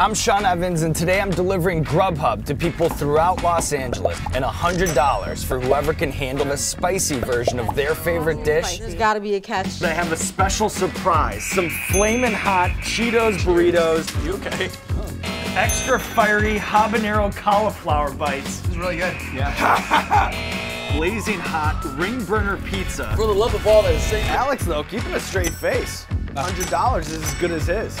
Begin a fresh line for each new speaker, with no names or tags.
I'm Sean Evans, and today I'm delivering Grubhub to people throughout Los Angeles and $100 for whoever can handle the spicy version of their favorite dish.
There's got to be a catch.
They have a special surprise some flaming hot Cheetos burritos.
You okay? Extra fiery habanero cauliflower bites.
It's really good. Yeah.
Blazing hot ring burner pizza.
For the love of all that is Alex, though, keeping a straight face. Ah. $100 is as good as his.